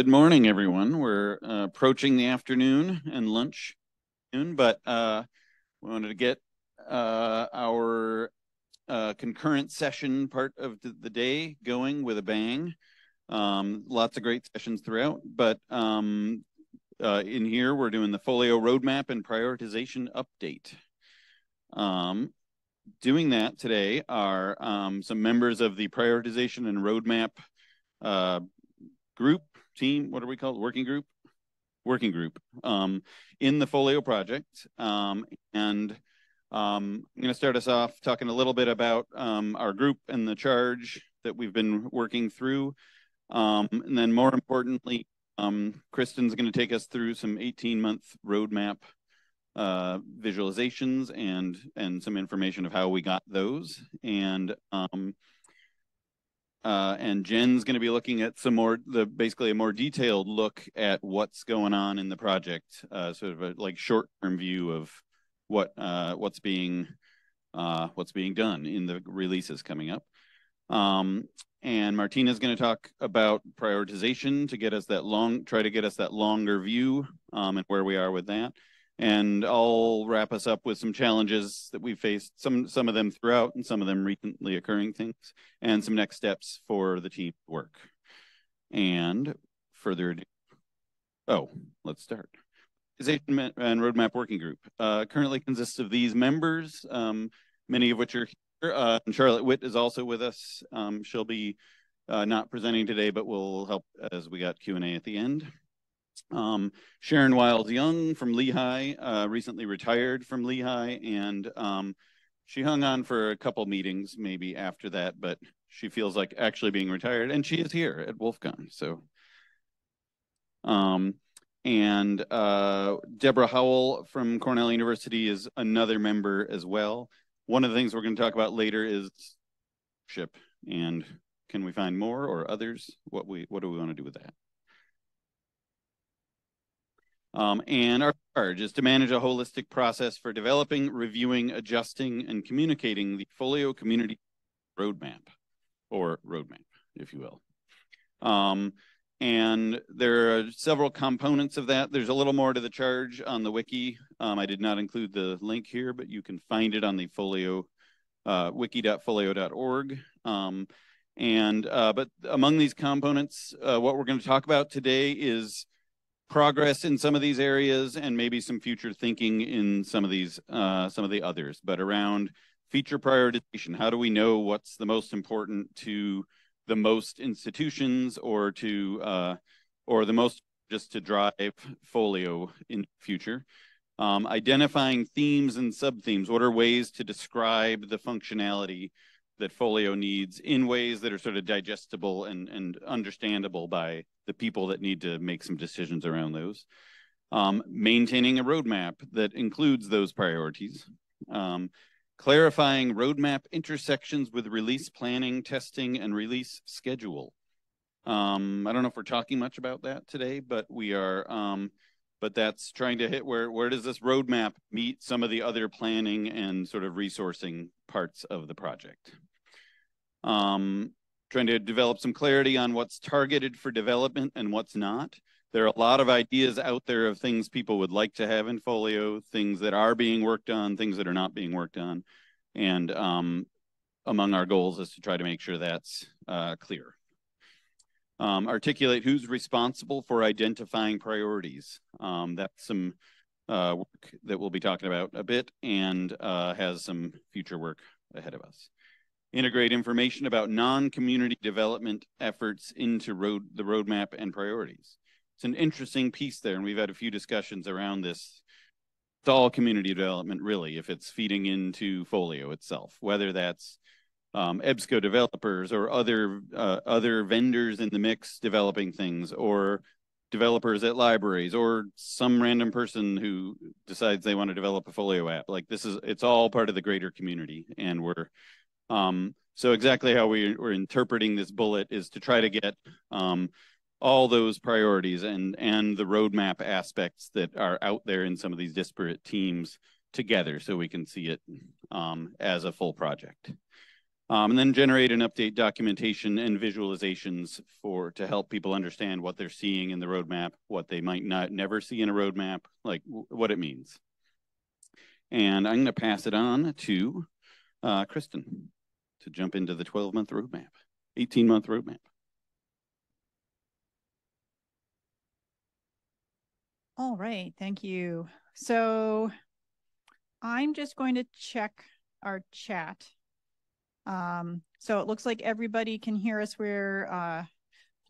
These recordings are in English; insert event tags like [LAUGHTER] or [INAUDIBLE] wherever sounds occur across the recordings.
Good morning, everyone. We're uh, approaching the afternoon and lunch, but uh, we wanted to get uh, our uh, concurrent session part of the day going with a bang. Um, lots of great sessions throughout, but um, uh, in here we're doing the Folio roadmap and prioritization update. Um, doing that today are um, some members of the prioritization and roadmap uh, group team, what are we called? Working group? Working group um, in the Folio project. Um, and um, I'm going to start us off talking a little bit about um, our group and the charge that we've been working through. Um, and then more importantly, um, Kristen's going to take us through some 18 month roadmap uh, visualizations and and some information of how we got those. And um, uh, and Jen's going to be looking at some more, the basically a more detailed look at what's going on in the project, uh, sort of a like short-term view of what uh, what's being uh, what's being done in the releases coming up. Um, and Martina's going to talk about prioritization to get us that long, try to get us that longer view um, and where we are with that and I'll wrap us up with some challenges that we faced, some some of them throughout and some of them recently occurring things, and some next steps for the team work. And further ado, oh, let's start. Organization and Roadmap Working Group uh, currently consists of these members, um, many of which are here. Uh, and Charlotte Whitt is also with us. Um, she'll be uh, not presenting today, but will help as we got Q&A at the end. Um, Sharon Wiles Young from Lehigh uh, recently retired from Lehigh, and um, she hung on for a couple meetings maybe after that, but she feels like actually being retired, and she is here at WOLFcon. So, um, and uh, Deborah Howell from Cornell University is another member as well. One of the things we're going to talk about later is ship, and can we find more or others? What we what do we want to do with that? Um, and our charge is to manage a holistic process for developing, reviewing, adjusting, and communicating the Folio Community Roadmap, or roadmap, if you will. Um, and there are several components of that. There's a little more to the charge on the wiki. Um, I did not include the link here, but you can find it on the folio, uh, wiki.folio.org. Um, and uh, but among these components, uh, what we're going to talk about today is progress in some of these areas and maybe some future thinking in some of these uh, some of the others. But around feature prioritization how do we know what's the most important to the most institutions or to uh, or the most just to drive folio in future? Um, identifying themes and sub themes what are ways to describe the functionality that Folio needs in ways that are sort of digestible and, and understandable by the people that need to make some decisions around those. Um, maintaining a roadmap that includes those priorities. Um, clarifying roadmap intersections with release planning, testing, and release schedule. Um, I don't know if we're talking much about that today, but we are, um, but that's trying to hit where, where does this roadmap meet some of the other planning and sort of resourcing parts of the project um, trying to develop some clarity on what's targeted for development and what's not. There are a lot of ideas out there of things people would like to have in Folio, things that are being worked on, things that are not being worked on. And um, among our goals is to try to make sure that's uh, clear. Um, articulate who's responsible for identifying priorities. Um, that's some uh, work that we'll be talking about a bit and uh, has some future work ahead of us integrate information about non-community development efforts into road the roadmap and priorities. It's an interesting piece there, and we've had a few discussions around this. It's all community development, really, if it's feeding into Folio itself, whether that's um, EBSCO developers or other uh, other vendors in the mix developing things, or developers at libraries, or some random person who decides they want to develop a Folio app. Like this is, it's all part of the greater community, and we're um, so exactly how we are interpreting this bullet is to try to get um, all those priorities and and the roadmap aspects that are out there in some of these disparate teams together so we can see it um, as a full project. Um, and then generate and update documentation and visualizations for to help people understand what they're seeing in the roadmap, what they might not never see in a roadmap, like what it means. And I'm going to pass it on to uh, Kristen to jump into the 12 month roadmap, 18 month roadmap. All right, thank you. So I'm just going to check our chat. Um, so it looks like everybody can hear us. We're uh,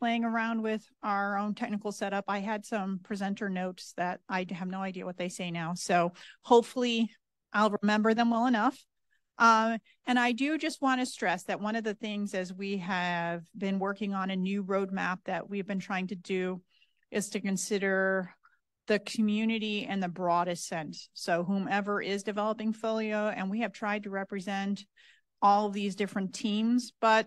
playing around with our own technical setup. I had some presenter notes that I have no idea what they say now. So hopefully I'll remember them well enough. Uh, and I do just want to stress that one of the things as we have been working on a new roadmap that we've been trying to do is to consider the community in the broadest sense. So whomever is developing Folio, and we have tried to represent all these different teams, but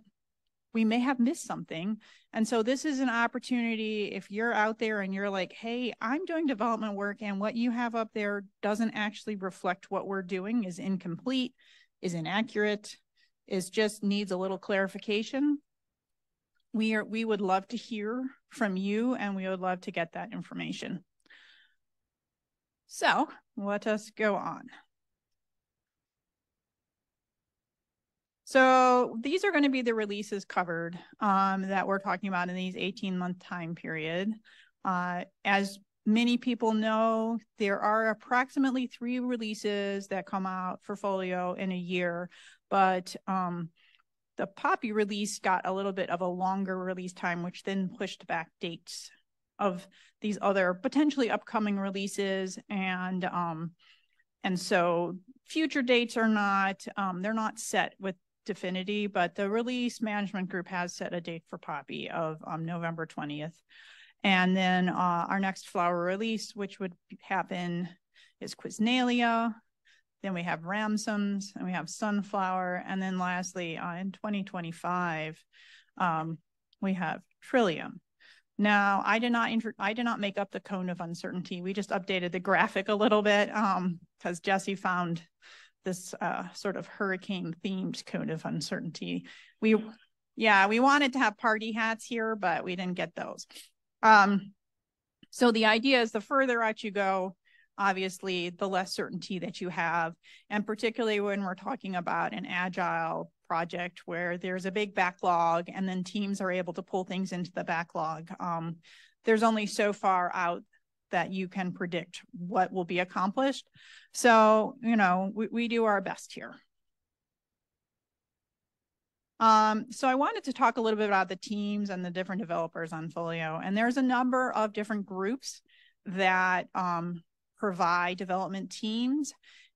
we may have missed something. And so this is an opportunity if you're out there and you're like, hey, I'm doing development work and what you have up there doesn't actually reflect what we're doing, is incomplete, is inaccurate, is just needs a little clarification. We are we would love to hear from you and we would love to get that information. So let us go on. So these are going to be the releases covered um, that we're talking about in these 18 month time period. Uh, as many people know, there are approximately three releases that come out for Folio in a year, but um, the Poppy release got a little bit of a longer release time, which then pushed back dates of these other potentially upcoming releases and um and so future dates are not um they're not set with Dfinity but the release management group has set a date for poppy of um, november 20th and then uh, our next flower release which would happen is Quesnelia then we have ramsons and we have sunflower and then lastly uh, in 2025 um, we have trillium Now, I did not I did not make up the cone of uncertainty. We just updated the graphic a little bit um because Jesse found this uh sort of hurricane themed cone of uncertainty. We yeah, we wanted to have party hats here, but we didn't get those. Um so the idea is the further out you go, obviously the less certainty that you have and particularly when we're talking about an agile project where there's a big backlog and then teams are able to pull things into the backlog. Um, there's only so far out that you can predict what will be accomplished. So, you know, we, we do our best here. Um, so I wanted to talk a little bit about the teams and the different developers on Folio. And there's a number of different groups that um, provide development teams.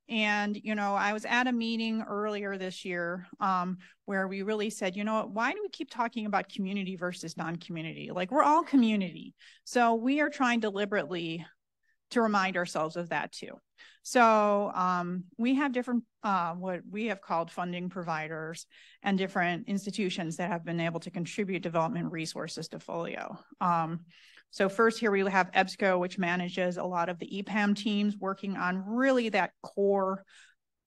And, you know, I was at a meeting earlier this year um, where we really said, you know, why do we keep talking about community versus non community? Like, we're all community. So we are trying deliberately to remind ourselves of that too. So um, we have different, uh, what we have called funding providers and different institutions that have been able to contribute development resources to Folio. Um, so first here we have EBSCO, which manages a lot of the EPAM teams working on really that core,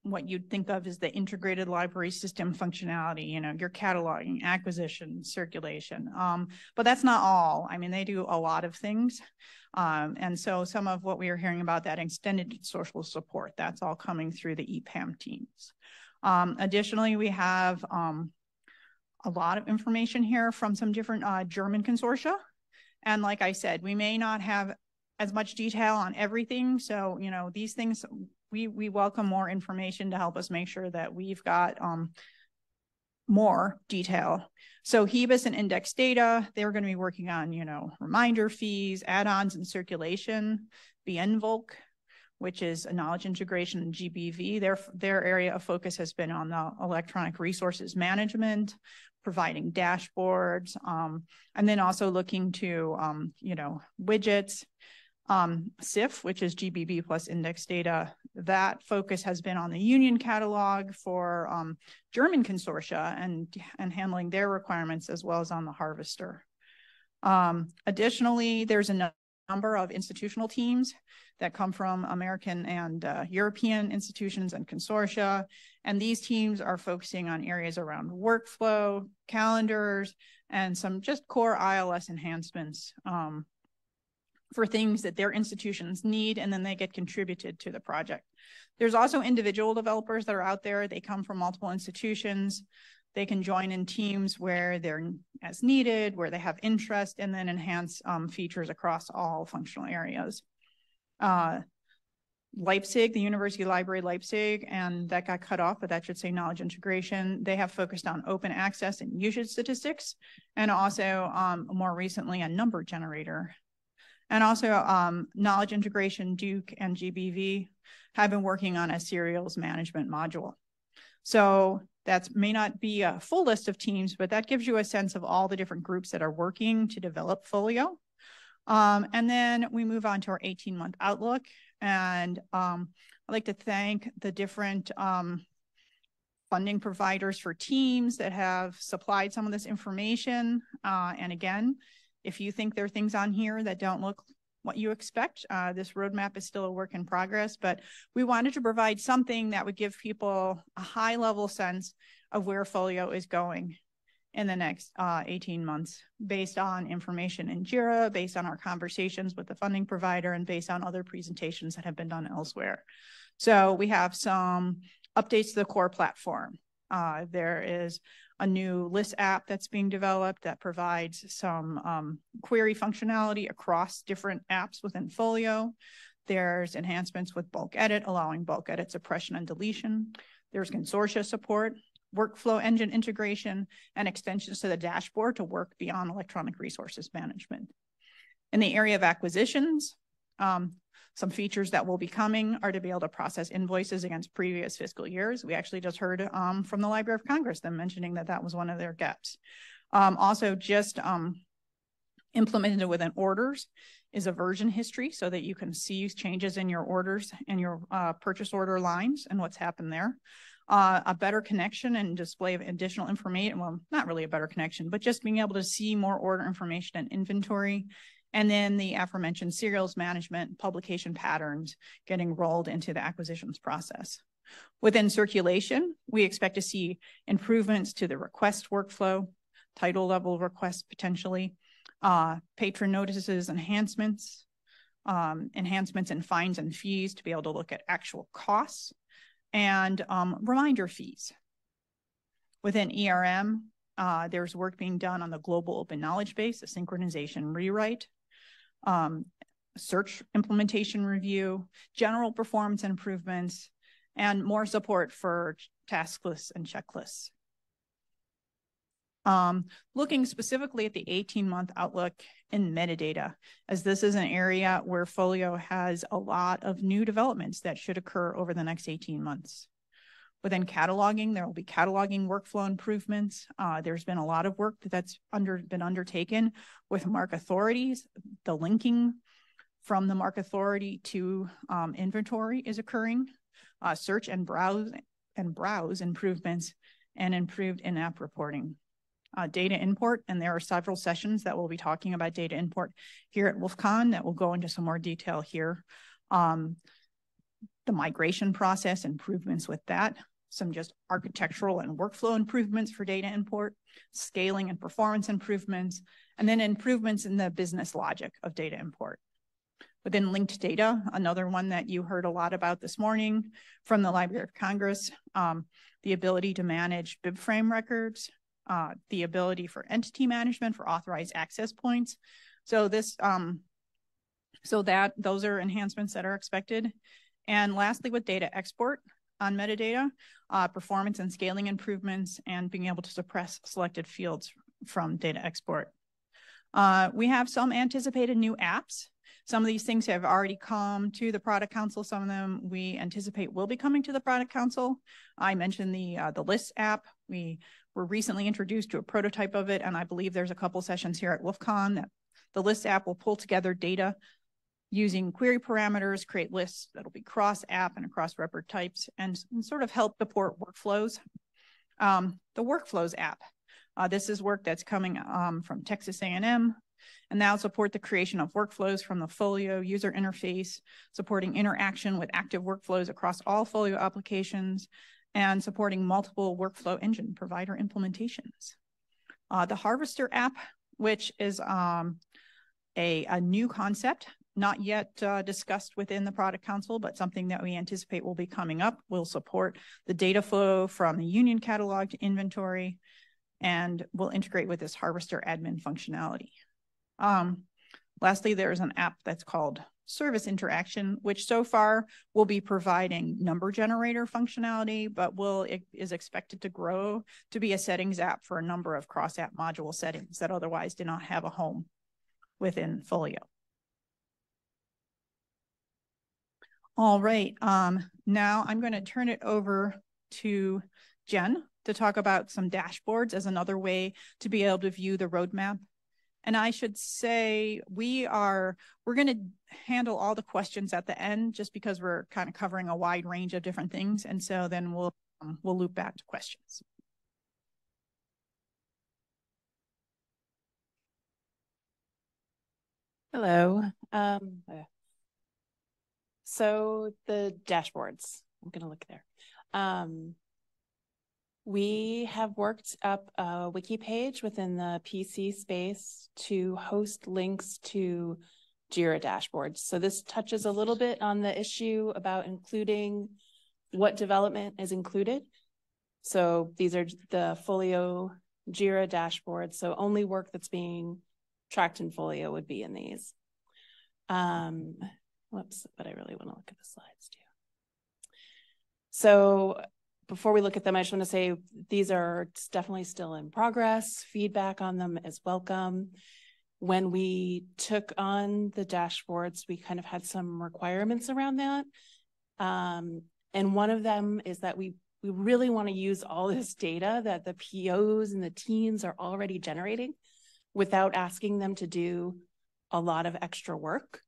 what you'd think of as the integrated library system functionality, you know, your cataloging, acquisition, circulation. Um, but that's not all. I mean, they do a lot of things. Um, and so some of what we are hearing about that extended social support, that's all coming through the EPAM teams. Um, additionally, we have um, a lot of information here from some different uh, German consortia and like I said, we may not have as much detail on everything. So, you know, these things, we, we welcome more information to help us make sure that we've got um, more detail. So HEBIS and index data, they're going to be working on, you know, reminder fees, add-ons and circulation, BNVOLC, which is a knowledge integration and GBV. Their, their area of focus has been on the electronic resources management, providing dashboards, um, and then also looking to, um, you know, widgets. Um, CIF, which is GBV plus index data, that focus has been on the union catalog for um, German consortia and, and handling their requirements as well as on the harvester. Um, additionally, there's a number of institutional teams that come from American and uh, European institutions and consortia. And these teams are focusing on areas around workflow, calendars, and some just core ILS enhancements um, for things that their institutions need, and then they get contributed to the project. There's also individual developers that are out there. They come from multiple institutions. They can join in teams where they're as needed, where they have interest, and then enhance um, features across all functional areas. Uh, Leipzig, the University Library Leipzig, and that got cut off, but that should say knowledge integration. They have focused on open access and usage statistics, and also um, more recently a number generator. And also um, knowledge integration, Duke and GBV have been working on a serials management module. So that may not be a full list of teams, but that gives you a sense of all the different groups that are working to develop Folio. Um, and then we move on to our 18 month outlook. And um, I'd like to thank the different um, funding providers for teams that have supplied some of this information. Uh, and again, if you think there are things on here that don't look what you expect. Uh, this roadmap is still a work in progress, but we wanted to provide something that would give people a high level sense of where Folio is going in the next uh, 18 months based on information in JIRA, based on our conversations with the funding provider, and based on other presentations that have been done elsewhere. So we have some updates to the core platform. Uh, there is a new list app that's being developed that provides some um, query functionality across different apps within Folio. There's enhancements with bulk edit, allowing bulk edit suppression and deletion. There's consortia support, workflow engine integration, and extensions to the dashboard to work beyond electronic resources management. In the area of acquisitions, um, some features that will be coming are to be able to process invoices against previous fiscal years. We actually just heard um, from the Library of Congress them mentioning that that was one of their gaps. Um, also, just um, implemented within orders is a version history so that you can see changes in your orders and your uh, purchase order lines and what's happened there. Uh, a better connection and display of additional information. Well, not really a better connection, but just being able to see more order information and inventory and then the aforementioned serials management publication patterns getting rolled into the acquisitions process. Within circulation, we expect to see improvements to the request workflow, title level requests potentially, uh, patron notices enhancements, um, enhancements in fines and fees to be able to look at actual costs, and um, reminder fees. Within ERM, uh, there's work being done on the global open knowledge base, a synchronization rewrite, um, search implementation review, general performance improvements, and more support for task lists and checklists. Um, looking specifically at the 18 month outlook in metadata, as this is an area where Folio has a lot of new developments that should occur over the next 18 months. Within cataloging, there will be cataloging workflow improvements. Uh, there's been a lot of work that's under been undertaken with MARC authorities. The linking from the MARC authority to um, inventory is occurring. Uh, search and browse and browse improvements and improved in-app reporting. Uh, data import, and there are several sessions that we'll be talking about data import here at WOLFcon that will go into some more detail here. Um, the migration process, improvements with that, some just architectural and workflow improvements for data import, scaling and performance improvements, and then improvements in the business logic of data import. Within linked data, another one that you heard a lot about this morning from the Library of Congress, um, the ability to manage BibFrame records, uh, the ability for entity management for authorized access points. So this, um, so that those are enhancements that are expected. And lastly, with data export on metadata, uh, performance and scaling improvements, and being able to suppress selected fields from data export. Uh, we have some anticipated new apps. Some of these things have already come to the product council. Some of them we anticipate will be coming to the product council. I mentioned the uh, the list app. We were recently introduced to a prototype of it, and I believe there's a couple sessions here at WOLFcon that the list app will pull together data using query parameters, create lists that'll be cross app and across record types and, and sort of help support workflows. Um, the workflows app. Uh, this is work that's coming um, from Texas A&M And that'll support the creation of workflows from the Folio user interface, supporting interaction with active workflows across all Folio applications, and supporting multiple workflow engine provider implementations. Uh, the Harvester app, which is um, a, a new concept, not yet uh, discussed within the product council, but something that we anticipate will be coming up, will support the data flow from the union catalog to inventory, and will integrate with this Harvester admin functionality. Um, lastly, there's an app that's called Service Interaction, which so far will be providing number generator functionality, but will is expected to grow to be a settings app for a number of cross-app module settings that otherwise do not have a home within Folio. All right, um, now I'm going to turn it over to Jen to talk about some dashboards as another way to be able to view the roadmap. And I should say we are we're going to handle all the questions at the end just because we're kind of covering a wide range of different things. And so then we'll um, we'll loop back to questions. Hello. Um, so the dashboards, I'm going to look there. Um, we have worked up a wiki page within the PC space to host links to JIRA dashboards. So this touches a little bit on the issue about including what development is included. So these are the Folio JIRA dashboards. So only work that's being tracked in Folio would be in these. Um, whoops, but I really want to look at the slides too. So before we look at them, I just want to say these are definitely still in progress. Feedback on them is welcome. When we took on the dashboards, we kind of had some requirements around that. Um, and one of them is that we we really want to use all this data that the POs and the teams are already generating without asking them to do a lot of extra work.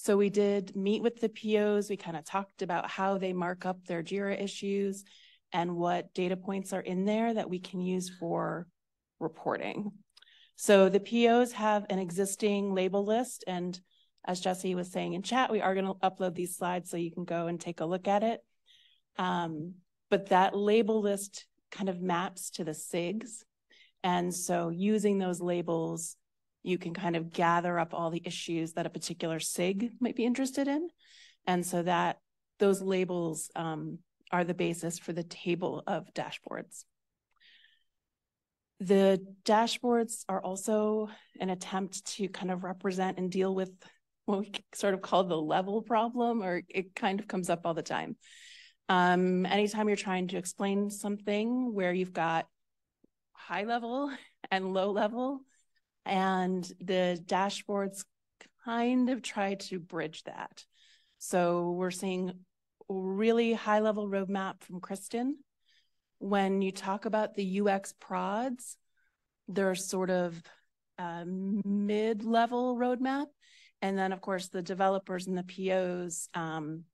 So we did meet with the POs. We kind of talked about how they mark up their JIRA issues and what data points are in there that we can use for reporting. So the POs have an existing label list. And as Jesse was saying in chat, we are going to upload these slides so you can go and take a look at it. Um, but that label list kind of maps to the SIGs. And so using those labels, you can kind of gather up all the issues that a particular SIG might be interested in. And so that those labels um, are the basis for the table of dashboards. The dashboards are also an attempt to kind of represent and deal with what we sort of call the level problem, or it kind of comes up all the time. Um, anytime you're trying to explain something where you've got high level [LAUGHS] and low level, and the dashboards kind of try to bridge that. So we're seeing really high level roadmap from Kristen. When you talk about the UX prods, they're sort of mid level roadmap. And then, of course, the developers and the POs um,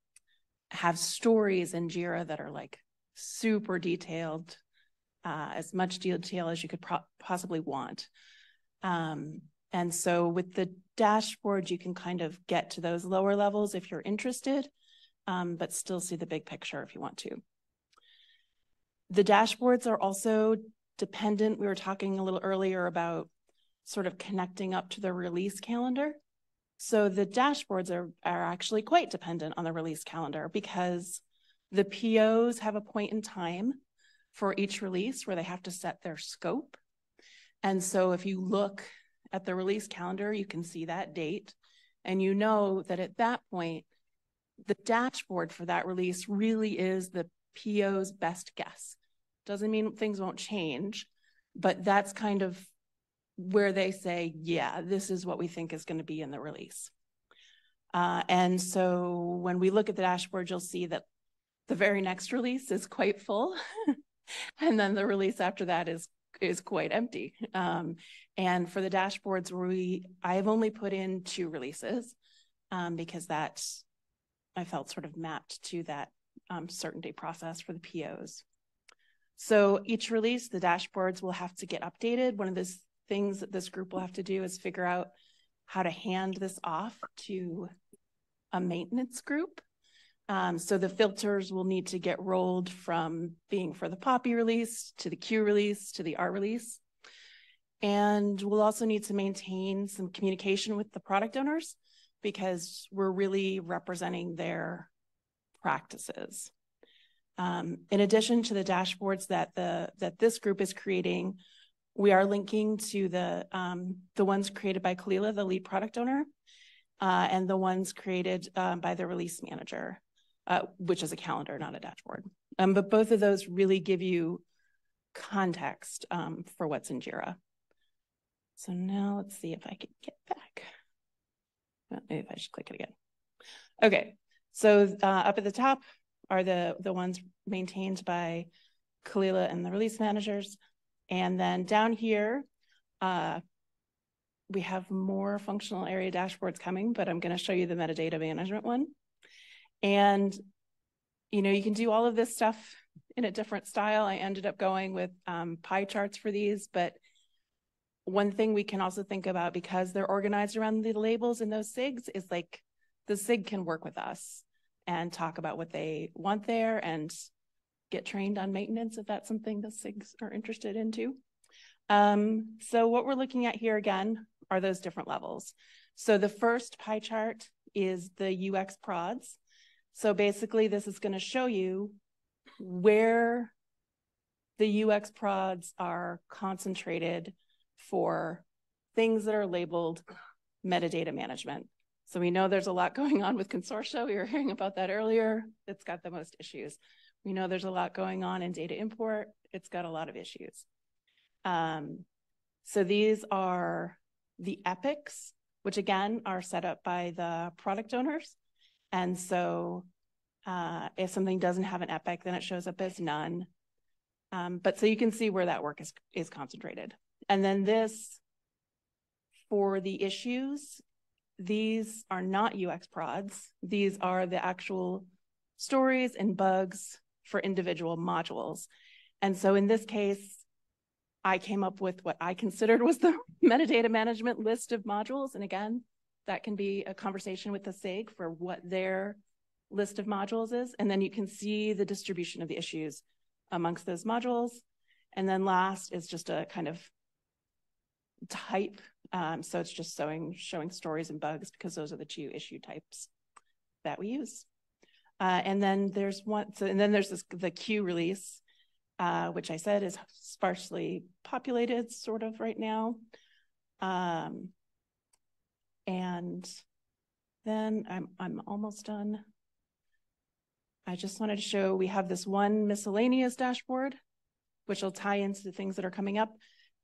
have stories in JIRA that are like super detailed, uh, as much detail as you could possibly want. Um, and so with the dashboard, you can kind of get to those lower levels if you're interested um, but still see the big picture if you want to. The dashboards are also dependent. We were talking a little earlier about sort of connecting up to the release calendar. So the dashboards are, are actually quite dependent on the release calendar because the POs have a point in time for each release where they have to set their scope. And so if you look at the release calendar, you can see that date. And you know that at that point, the dashboard for that release really is the PO's best guess. Doesn't mean things won't change, but that's kind of where they say, yeah, this is what we think is going to be in the release. Uh, and so when we look at the dashboard, you'll see that the very next release is quite full. [LAUGHS] and then the release after that is is quite empty. Um, and for the dashboards, we I've only put in two releases um, because that I felt sort of mapped to that um, certainty process for the POs. So each release, the dashboards will have to get updated. One of the things that this group will have to do is figure out how to hand this off to a maintenance group. Um, so the filters will need to get rolled from being for the poppy release to the Q release to the R release. And we'll also need to maintain some communication with the product owners because we're really representing their practices. Um, in addition to the dashboards that the that this group is creating, we are linking to the um, the ones created by Khalilah, the lead product owner, uh, and the ones created um, by the release manager, uh, which is a calendar, not a dashboard. Um, but both of those really give you context um, for what's in Jira. So now let's see if I can get back. maybe if I should click it again. Okay, so uh, up at the top are the, the ones maintained by Khalilah and the release managers. And then down here, uh, we have more functional area dashboards coming, but I'm going to show you the metadata management one. And, you know, you can do all of this stuff in a different style. I ended up going with um, pie charts for these, but one thing we can also think about because they're organized around the labels in those SIGs is like the SIG can work with us and talk about what they want there and get trained on maintenance if that's something the SIGs are interested into. Um, so what we're looking at here again are those different levels. So the first pie chart is the UX prods. So basically this is going to show you where the UX prods are concentrated for things that are labeled metadata management. So we know there's a lot [LAUGHS] going on with consortia. We were hearing about that earlier. It's got the most issues. We know there's a lot going on in data import. It's got a lot of issues. Um, so these are the epics, which again are set up by the product owners. And so uh, if something doesn't have an epic, then it shows up as none. Um, but so you can see where that work is, is concentrated. And then this for the issues, these are not UX prods. These are the actual stories and bugs for individual modules. And so in this case, I came up with what I considered was the [LAUGHS] metadata management list of modules. And again, that can be a conversation with the SIG for what their list of modules is. And then you can see the distribution of the issues amongst those modules. And then last is just a kind of type. Um, so it's just showing, showing stories and bugs because those are the two issue types that we use. Uh, and then there's one, so, and then there's this, the Q release, uh, which I said is sparsely populated sort of right now. Um, and then I'm, I'm almost done. I just wanted to show we have this one miscellaneous dashboard, which will tie into the things that are coming up.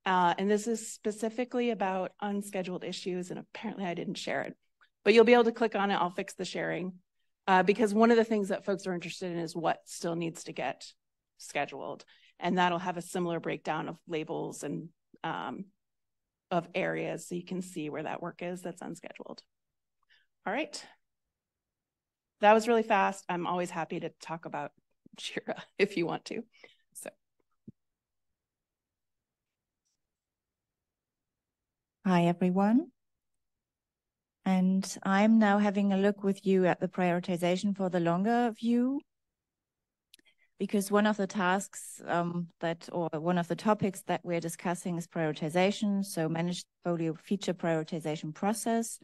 Uh, and this is specifically about unscheduled issues, and apparently I didn't share it. But you'll be able to click on it. I'll fix the sharing. Uh, because one of the things that folks are interested in is what still needs to get scheduled. And that'll have a similar breakdown of labels and um, of areas so you can see where that work is that's unscheduled. All right. That was really fast. I'm always happy to talk about [LAUGHS] Jira if you want to. So. Hi, everyone. And I'm now having a look with you at the prioritization for the longer view. Because one of the tasks um, that, or one of the topics that we're discussing is prioritization. So managed portfolio feature prioritization process.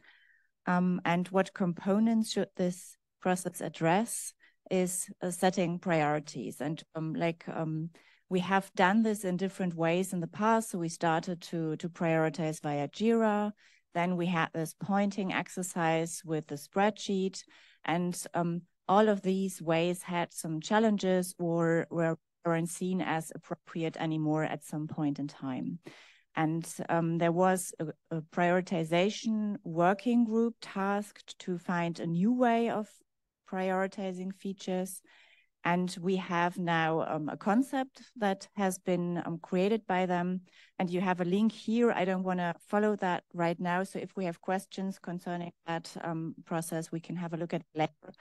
Um, and what components should this process address is uh, setting priorities. And um, like um, we have done this in different ways in the past. So we started to, to prioritize via JIRA. Then we had this pointing exercise with the spreadsheet. And um, all of these ways had some challenges or were, weren't seen as appropriate anymore at some point in time. And um, there was a, a, prioritization working group tasked to find a new way of prioritizing features. And we have now um, a concept that has been um, created by them. And you have a link here. I don't want to follow that right now. So if we have questions concerning that um, process, we can have a look at it later.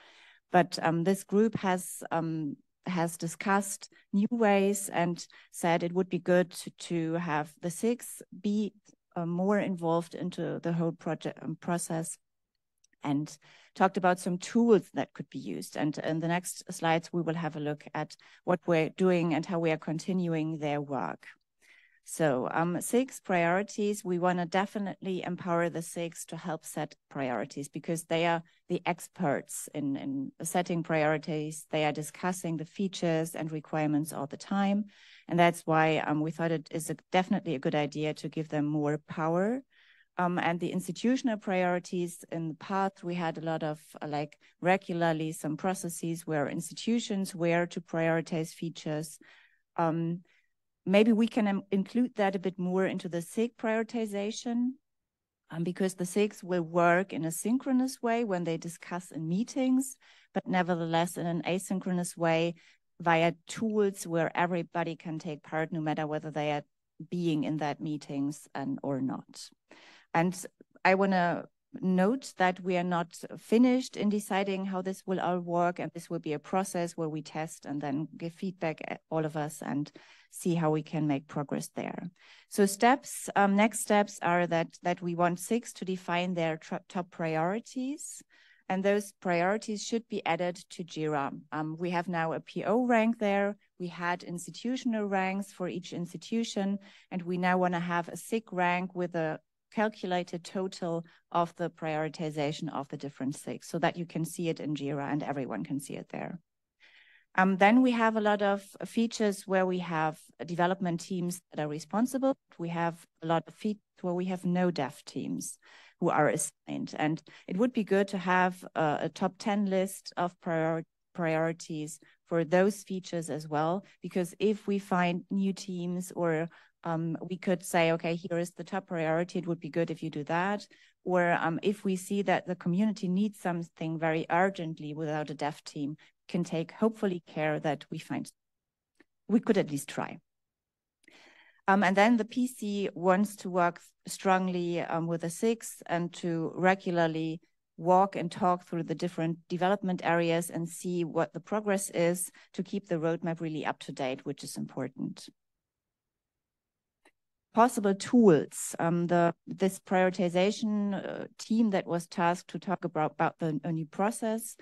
But um, this group has um, has discussed new ways and said it would be good to, to have the SIGs be uh, more involved into the whole project um, process and talked about some tools that could be used. And in the next slides, we will have a look at what we're doing and how we are continuing their work. So um, SIGs priorities, we want to definitely empower the SIGs to help set priorities because they are the experts in, in setting priorities. They are discussing the features and requirements all the time. And that's why um, we thought it is a, definitely a good idea to give them more power. Um, and the institutional priorities in the past, we had a lot of uh, like regularly some processes where institutions were to prioritize features. Um, maybe we can include that a bit more into the SIG prioritization um, because the SIGs will work in a synchronous way when they discuss in meetings, but nevertheless in an asynchronous way via tools where everybody can take part, no matter whether they are being in that meetings and or not. And I want to note that we are not finished in deciding how this will all work and this will be a process where we test and then give feedback eh, all of us and see how we can make progress there. So steps um, next steps are that that we want SIGs to define their top priorities and those priorities should be added to jira. Um, we have now a po rank there. We had institutional ranks for each institution and we now want to have a SIG rank with a calculated total of the prioritization of the different SIGs so that you can see it in JIRA and everyone can see it there. Um, then we have a lot of features where we have development teams that are responsible. We have a lot of features where we have no dev teams who are assigned. And it would be good to have a, a top 10 list of prior priorities for those features as well, because if we find new teams or um, we could say, okay, here is the top priority. It would be good if you do that. Or um, if we see that the community needs something very urgently without a deaf team, can take hopefully care that we find. We could at least try. Um, and then the PC wants to work strongly um, with the SIGs and to regularly walk and talk through the different development areas and see what the progress is to keep the roadmap really up to date, which is important possible tools. Um, the this prioritization uh, team that was tasked to talk about, about the new process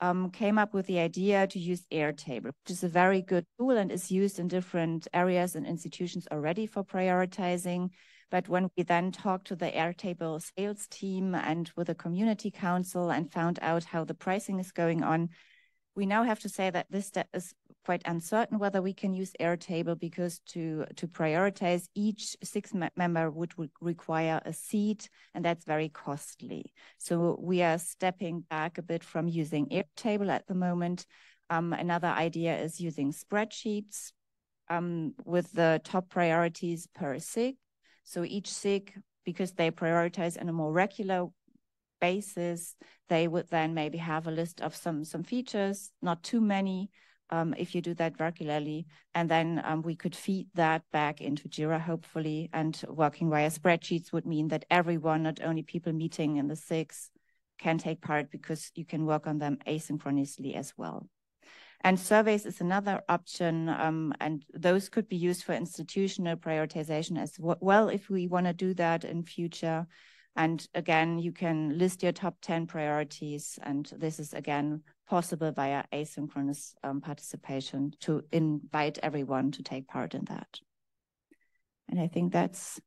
um, came up with the idea to use Airtable, which is a very good tool and is used in different areas and institutions already for prioritizing. But when we then talked to the Airtable sales team and with the community council and found out how the pricing is going on, we now have to say that this is quite uncertain whether we can use Airtable because to, to prioritize each SIG member would, would require a seat and that's very costly. So we are stepping back a bit from using Airtable at the moment. Um, another idea is using spreadsheets um, with the top priorities per SIG. So each SIG, because they prioritize on a more regular basis, they would then maybe have a list of some some features, not too many, um, if you do that regularly. And then um, we could feed that back into Jira, hopefully. And working via spreadsheets would mean that everyone, not only people meeting in the SIGs, can take part because you can work on them asynchronously as well. And surveys is another option, um, and those could be used for institutional prioritization as well if we want to do that in future. And again, you can list your top 10 priorities. And this is again possible via asynchronous um, participation to invite everyone to take part in that. And I think that's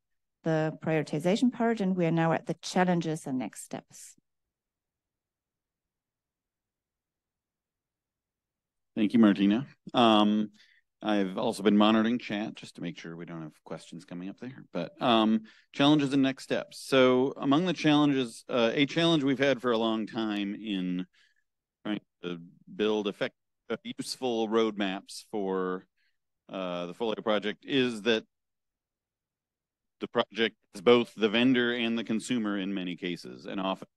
the prioritization part. And we are now at the challenges and next steps. Thank you, Martina. Um, I've also been monitoring chat just to make sure we don't have questions coming up there. But um, challenges and next steps. So among the challenges, uh, a challenge we've had for a long time in trying to build effective, useful roadmaps for uh, the Folio project is that the project is both the vendor and the consumer in many cases, and often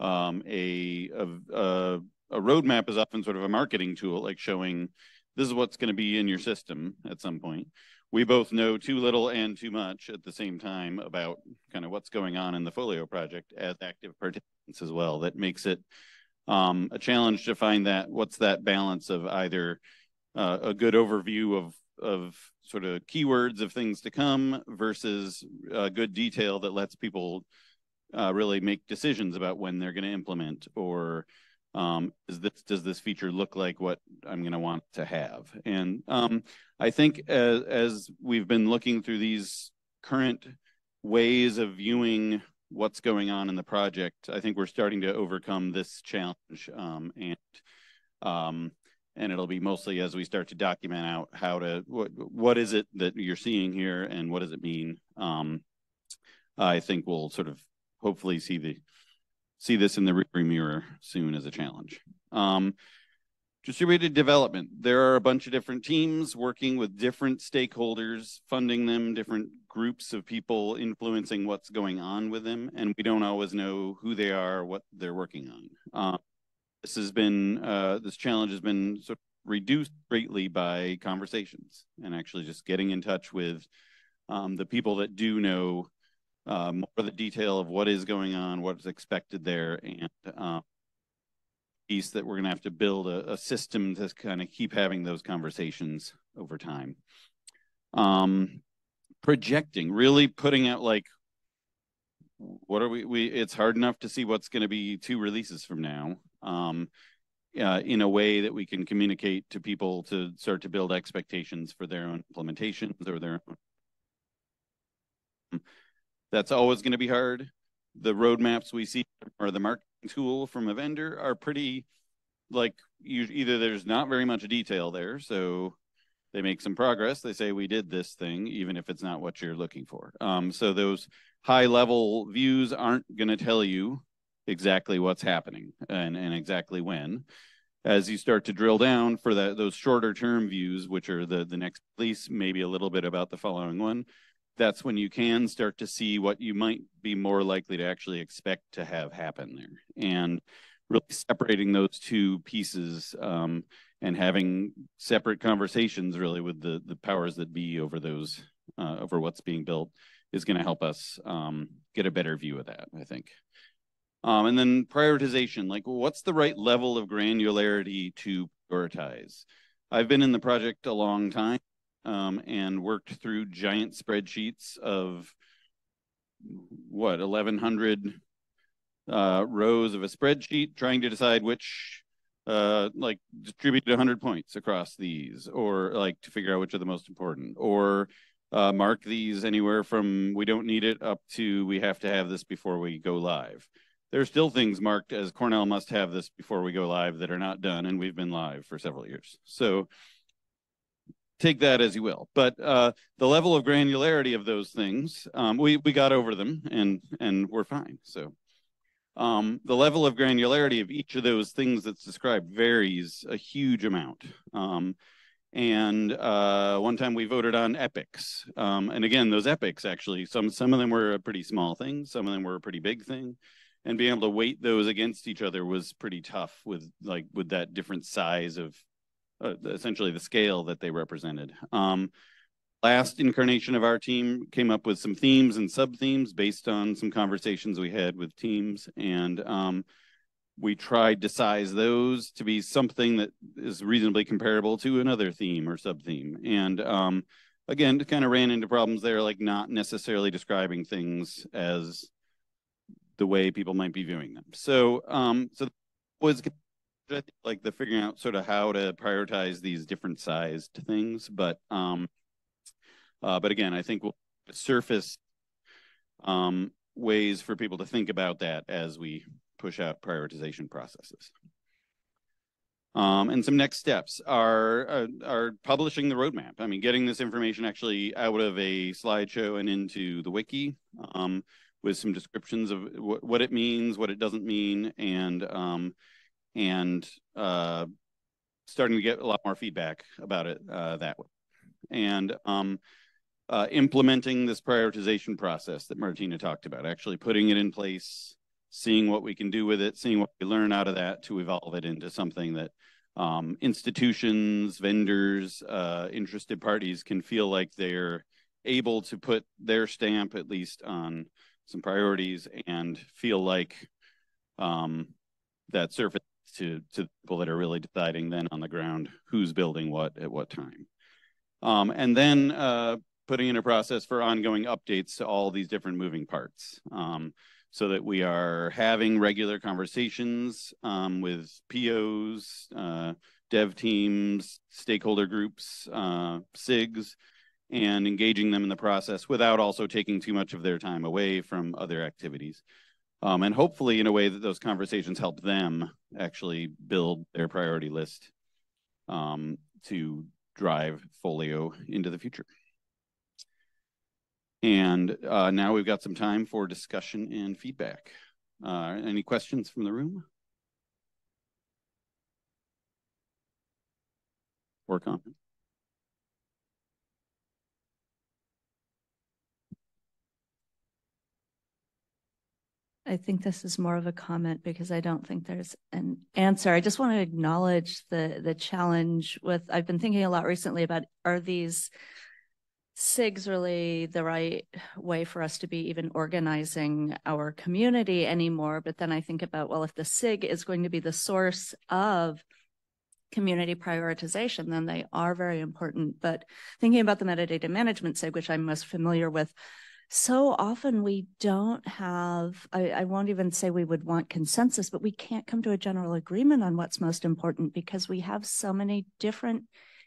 um, a, a a roadmap is often sort of a marketing tool, like showing this is what's going to be in your system at some point. We both know too little and too much at the same time about kind of what's going on in the Folio project as active participants as well. That makes it um, a challenge to find that what's that balance of either uh, a good overview of of sort of keywords of things to come versus uh, good detail that lets people uh, really make decisions about when they're going to implement or um, is this does this feature look like what I'm going to want to have? And um, I think as, as we've been looking through these current ways of viewing what's going on in the project, I think we're starting to overcome this challenge. Um, and um, and it'll be mostly as we start to document out how to what what is it that you're seeing here and what does it mean. Um, I think we'll sort of hopefully see the see this in the rearview mirror soon as a challenge. Um, distributed development. There are a bunch of different teams working with different stakeholders, funding them, different groups of people influencing what's going on with them, and we don't always know who they are, what they're working on. Um, this has been uh, this challenge has been sort of reduced greatly by conversations and actually just getting in touch with um, the people that do know uh, more the detail of what is going on, what's expected there, and uh, piece that we're going to have to build a, a system to kind of keep having those conversations over time. Um, projecting, really putting out like, what are we? We it's hard enough to see what's going to be two releases from now. Um, uh, in a way that we can communicate to people to start to build expectations for their own implementations or their own that's always going to be hard. The roadmaps we see or the marketing tool from a vendor are pretty like you, either there's not very much detail there, so they make some progress. They say we did this thing, even if it's not what you're looking for. Um, so those high level views aren't going to tell you exactly what's happening and, and exactly when. As you start to drill down for that those shorter term views, which are the the next release, maybe a little bit about the following one, that's when you can start to see what you might be more likely to actually expect to have happen there. And really separating those two pieces um, and having separate conversations really with the the powers that be over those uh, over what's being built is going to help us um, get a better view of that. I think. Um, and then prioritization, like what's the right level of granularity to prioritize? I've been in the project a long time um, and worked through giant spreadsheets of what 1100 uh, rows of a spreadsheet trying to decide which uh, like distributed 100 points across these or like to figure out which are the most important or uh, mark these anywhere from we don't need it up to we have to have this before we go live. There are still things marked as cornell must have this before we go live that are not done and we've been live for several years. So take that as you will. But uh, the level of granularity of those things, um, we we got over them and and we're fine. So um, the level of granularity of each of those things that's described varies a huge amount. Um, and uh, one time we voted on epics, um, and again, those epics actually some some of them were a pretty small thing, some of them were a pretty big thing, and being able to weight those against each other was pretty tough with like with that different size of uh, essentially the scale that they represented. Um, last incarnation of our team came up with some themes and sub themes based on some conversations we had with teams. And um, we tried to size those to be something that is reasonably comparable to another theme or sub theme and um, again kind of ran into problems there like not necessarily describing things as the way people might be viewing them. So um so was like the figuring out sort of how to prioritize these different sized things, but um, uh, but again, I think we'll surface um ways for people to think about that as we push out prioritization processes. Um, and some next steps are uh, are publishing the roadmap. I mean, getting this information actually out of a slideshow and into the wiki um, with some descriptions of what it means, what it doesn't mean, and um, and uh, starting to get a lot more feedback about it uh, that way. And um, uh, implementing this prioritization process that Martina talked about, actually putting it in place, seeing what we can do with it, seeing what we learn out of that to evolve it into something that um, institutions, vendors, uh, interested parties can feel like they're able to put their stamp at least on some priorities and feel like um, that surface to to people that are really deciding then on the ground who's building what at what time. Um, and then uh, putting in a process for ongoing updates to all these different moving parts. Um, so that we are having regular conversations um, with POs, uh, dev teams, stakeholder groups, uh, SIGs, and engaging them in the process without also taking too much of their time away from other activities. Um, and hopefully in a way that those conversations help them actually build their priority list um, to drive Folio into the future. And uh, now we've got some time for discussion and feedback. Uh, any questions from the room? Or comments? I think this is more of a comment because I don't think there's an answer. I just want to acknowledge the the challenge with I've been thinking a lot recently about are these SIGs really the right way for us to be even organizing our community anymore? But then I think about, well, if the SIG is going to be the source of community prioritization, then they are very important. But thinking about the metadata management SIG, which I'm most familiar with, so often we don't have, I, I, won't even say we would want consensus, but we can't come to a general agreement on what's most important because we have so many different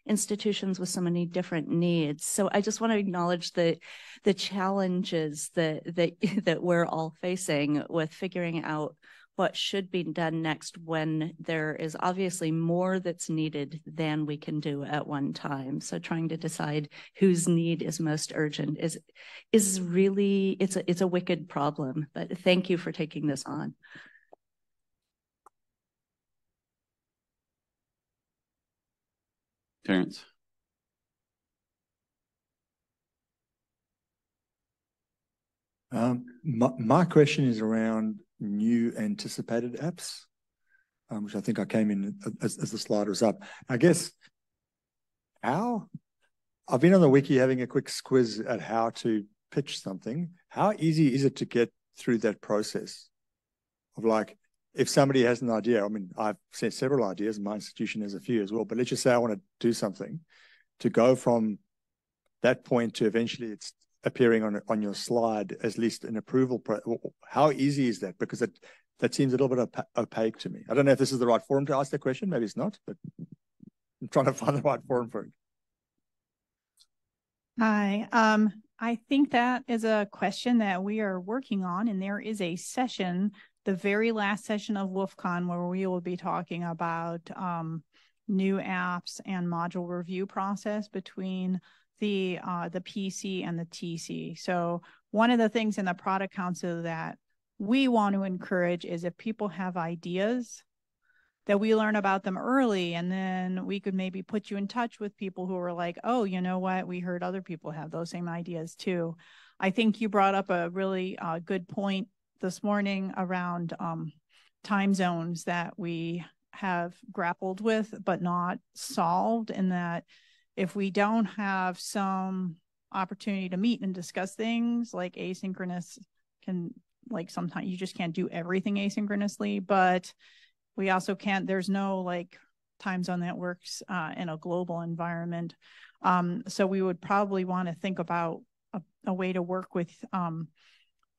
institutions with so many different needs. So I just want to acknowledge the the challenges that that [LAUGHS] that we're all facing with figuring out what should be done next when there is obviously more that's needed than we can do at one time. So trying to decide whose need is most urgent is is really it's a it's a wicked problem but thank you for taking this on. Terrence. Um, my, my question is around new anticipated apps, um, which I think I came in as, as the slide was up. I guess how I've been on the wiki having a quick quiz at how to pitch something. How easy is it to get through that process of like, if somebody has an idea, I mean, I've sent several ideas, my institution has a few as well, but let's just say I want to do something to go from that point to eventually it's appearing on on your slide as least an approval. How easy is that? Because it that seems a little bit op opaque to me. I don't know if this is the right forum to ask that question. Maybe it's not, but I'm trying to find the right forum for it. Hi. Um, I think that is a question that we are working on, and there is a session, the very last session of WOLFcon, where we will be talking about um, new apps and module review process between the uh, the PC and the TC. So one of the things in the product council that we want to encourage is if people have ideas that we learn about them early and then we could maybe put you in touch with people who are like oh you know what we heard other people have those same ideas too i think you brought up a really uh, good point this morning around um, time zones that we have grappled with but not solved in that if we don't have some opportunity to meet and discuss things like asynchronous can like sometimes you just can't do everything asynchronously but we also can't there's no like time zone that works uh, in a global environment. Um, so we would probably want to think about a, a, way to work with um,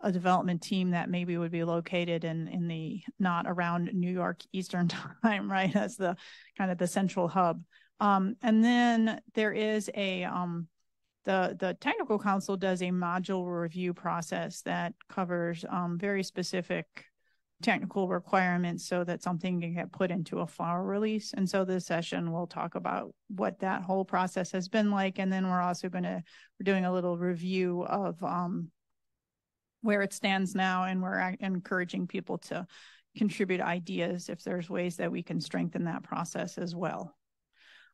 a development team that maybe would be located in in the not around new york eastern [LAUGHS] time right as the kind of the central hub um, and then there is a um, the the technical council does a module review process that covers um, very specific technical requirements so that something can get put into a file release. And so this session we'll talk about what that whole process has been like. And then we're also going to, we're doing a little review of um, where it stands now. And we're encouraging people to contribute ideas if there's ways that we can strengthen that process as well.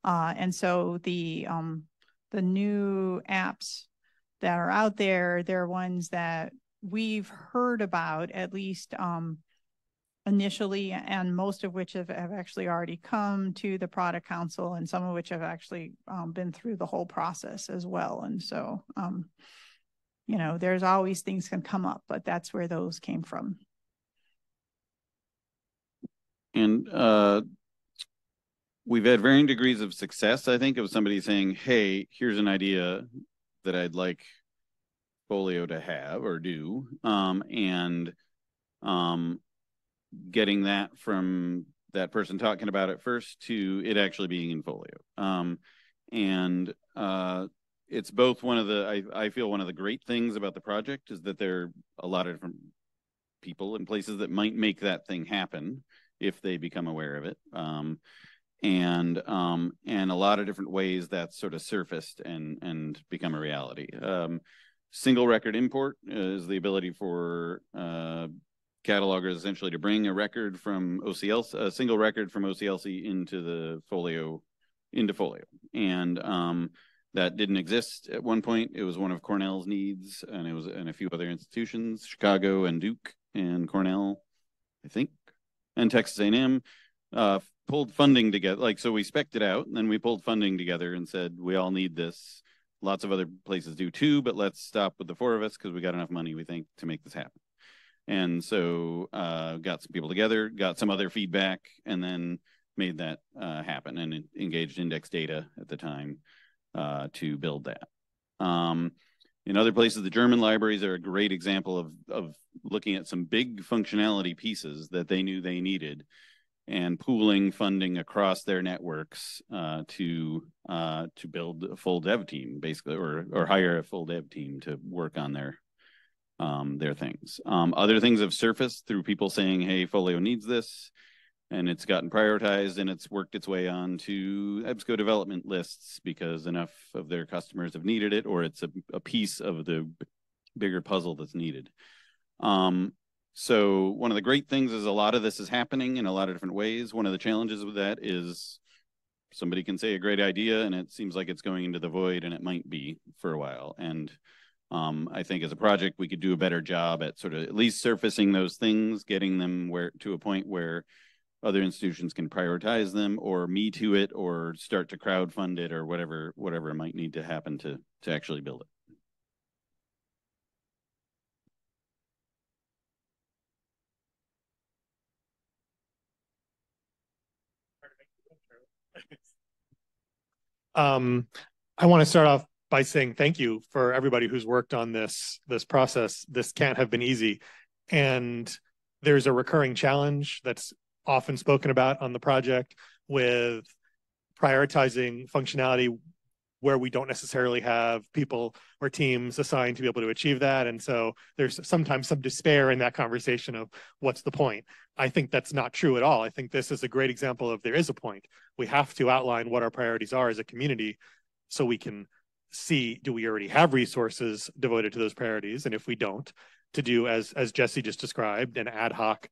Uh, and so the um, the new apps that are out there, they're ones that we've heard about at least um, initially, and most of which have, have actually already come to the product council, and some of which have actually um, been through the whole process as well. And so, um, you know, there's always things can come up, but that's where those came from. And uh, we've had varying degrees of success, I think, of somebody saying, hey, here's an idea that I'd like Folio to have or do. Um, and um, getting that from that person talking about it first to it actually being in Folio. Um, and uh, it's both one of the I, I feel one of the great things about the project is that there are a lot of different people and places that might make that thing happen if they become aware of it. Um, and um, and a lot of different ways that sort of surfaced and and become a reality. Um, single record import is the ability for uh, catalogers essentially to bring a record from OCLC, a single record from OCLC into the folio, into folio. And um, that didn't exist at one point. It was one of Cornell's needs, and it was and a few other institutions, Chicago and Duke and Cornell, I think, and Texas A&M uh, pulled funding together. Like so, we specced it out, and then we pulled funding together and said we all need this. Lots of other places do too, but let's stop with the four of us because we got enough money, we think, to make this happen. And so uh, got some people together, got some other feedback, and then made that uh, happen and engaged index data at the time uh, to build that. Um, in other places, the German libraries are a great example of, of looking at some big functionality pieces that they knew they needed and pooling funding across their networks uh, to uh, to build a full dev team, basically, or or hire a full dev team to work on their um, their things. Um, other things have surfaced through people saying, "Hey, Folio needs this," and it's gotten prioritized and it's worked its way on to EBSCO development lists because enough of their customers have needed it, or it's a, a piece of the bigger puzzle that's needed. Um, so one of the great things is a lot of this is happening in a lot of different ways. One of the challenges with that is somebody can say a great idea and it seems like it's going into the void and it might be for a while. And um, I think as a project, we could do a better job at sort of at least surfacing those things, getting them where to a point where other institutions can prioritize them or me to it or start to crowd fund it or whatever whatever might need to happen to to actually build it. Um, I want to start off by saying thank you for everybody who's worked on this this process. This can't have been easy, and there's a recurring challenge that's often spoken about on the project with prioritizing functionality where we don't necessarily have people or teams assigned to be able to achieve that. And so there's sometimes some despair in that conversation of what's the point? I think that's not true at all. I think this is a great example of there is a point. We have to outline what our priorities are as a community so we can see do we already have resources devoted to those priorities and if we don't to do as as jesse just described an ad hoc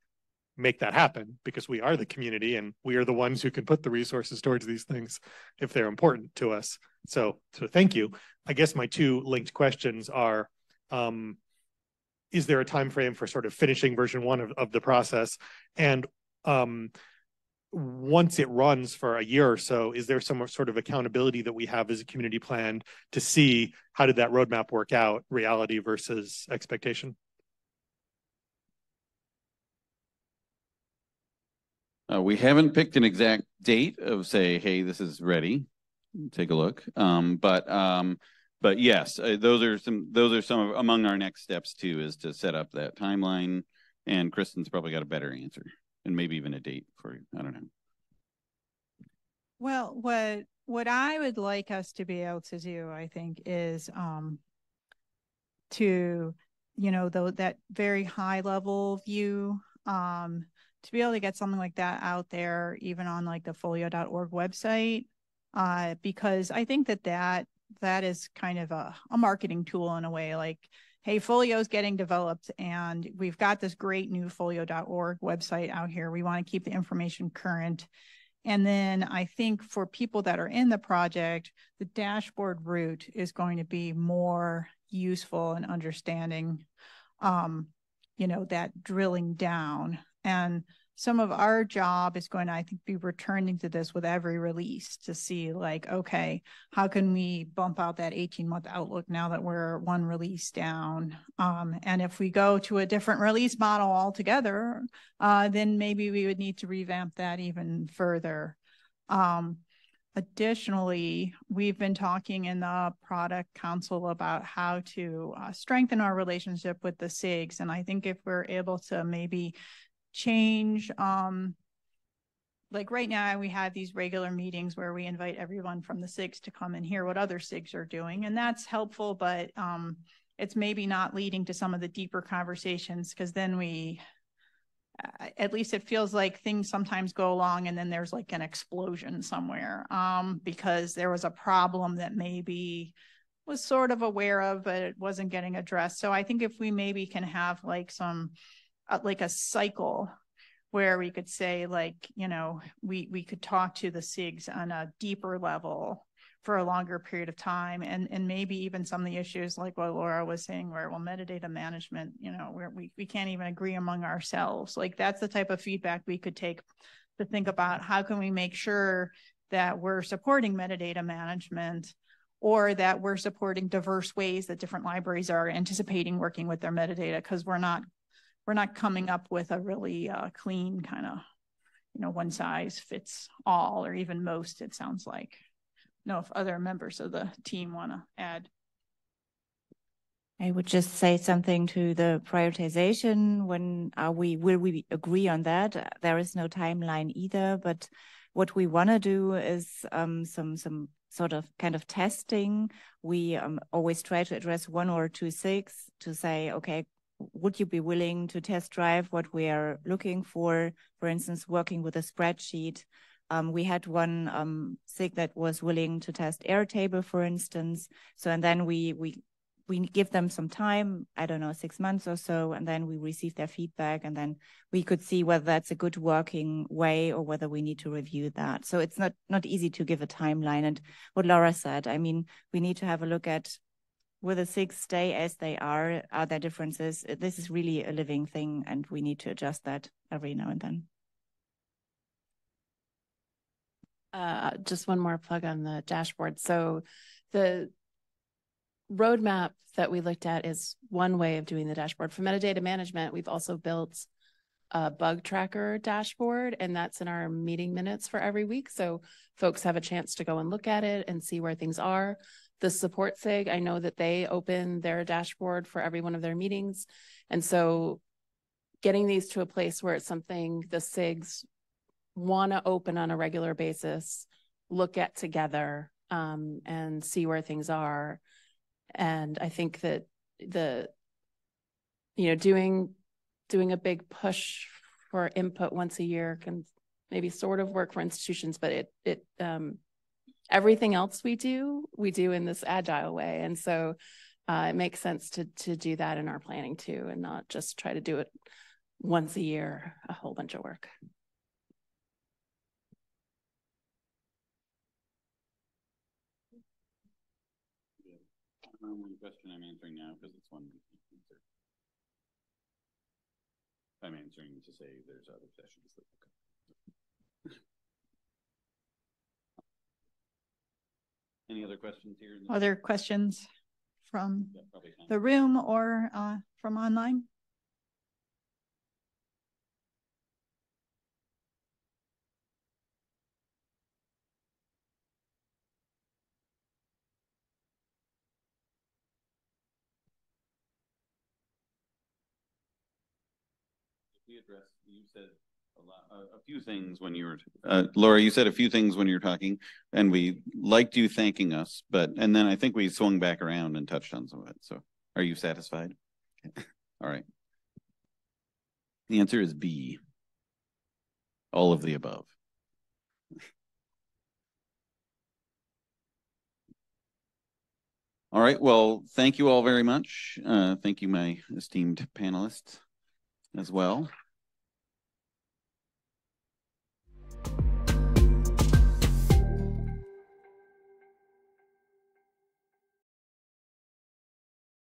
make that happen because we are the community and we are the ones who can put the resources towards these things if they're important to us so so thank you i guess my two linked questions are um is there a time frame for sort of finishing version one of, of the process and um once it runs for a year or so, is there some sort of accountability that we have as a community plan to see how did that roadmap work out, reality versus expectation? Uh, we haven't picked an exact date of say, hey, this is ready. Take a look. Um, but um, but yes, uh, those are some those are some of, among our next steps too, is to set up that timeline. And Kristen's probably got a better answer and maybe even a date for you. I don't know. Well, what what I would like us to be able to do, I think, is um to, you know, though that very high level view, um, to be able to get something like that out there, even on like the folio.org website, uh, because I think that that that is kind of a, a marketing tool in a way, like hey, Folio's getting developed and we've got this great new folio.org website out here. We want to keep the information current. And then I think for people that are in the project, the dashboard route is going to be more useful in understanding, um, you know, that drilling down. And some of our job is going to, I think, be returning to this with every release to see like, okay, how can we bump out that 18 month outlook now that we're one release down? Um, and if we go to a different release model altogether, uh, then maybe we would need to revamp that even further. Um, Additionally, we've been talking in the product council about how to uh, strengthen our relationship with the SIGs. And I think if we're able to maybe change, um, like right now, we have these regular meetings where we invite everyone from the SIGs to come and hear what other SIGs are doing. And that's helpful, but um, it's maybe not leading to some of the deeper conversations because then we at least it feels like things sometimes go along and then there's like an explosion somewhere um, because there was a problem that maybe was sort of aware of but it wasn't getting addressed so i think if we maybe can have like some uh, like a cycle where we could say like you know we we could talk to the sigs on a deeper level for a longer period of time. And and maybe even some of the issues like what Laura was saying where well metadata management you know where we, we can't even agree among ourselves. Like that's the type of feedback we could take to think about how can we make sure that we're supporting metadata management or that we're supporting diverse ways that different libraries are anticipating working with their metadata because we're not we're not coming up with a really uh, clean kind of you know one size fits all or even most it sounds like know if other members of the team want to add. I would just say something to the prioritization. When are we, will we agree on that? There is no timeline either, but what we want to do is um, some, some sort of kind of testing. We um, always try to address one or two SIGs to say, okay, would you be willing to test drive what we are looking for? For instance, working with a spreadsheet um, we had one um, SIG that was willing to test Airtable, for instance. So, and then we we we give them some time, I don't know, six months or so, and then we receive their feedback, and then we could see whether that's a good working way or whether we need to review that. So it's not not easy to give a timeline. And what Laura said, I mean, we need to have a look at will the SIGs stay as they are? Are there differences? This is really a living thing, and we need to adjust that every now and then. Uh, just one more plug on the dashboard. So the roadmap that we looked at is one way of doing the dashboard. For metadata management, we've also built a bug tracker dashboard, and that's in our meeting minutes for every week. So folks have a chance to go and look at it and see where things are. The support SIG, I know that they open their dashboard for every one of their meetings. And so getting these to a place where it's something the SIGs want to open on a regular basis, look at together, um, and see where things are. And I think that the, you know, doing doing a big push for input once a year can maybe sort of work for institutions, but it it um, everything else we do we do in this agile way, and so uh, it makes sense to to do that in our planning too, and not just try to do it once a year, a whole bunch of work. one question I'm answering now because it's one answer. I'm answering to say there's other sessions that will come. Any other questions here? Other questions from the room or uh, from online? address, you said a, few things when you were, uh, Laura, you said a few things when you were talking, and we liked you thanking us, but, and then I think we swung back around and touched on some of it. So are you satisfied? [LAUGHS] All right. The answer is B. All of the above. [LAUGHS] All right. Well, thank you all very much. Uh, thank you, my esteemed panelists, as well.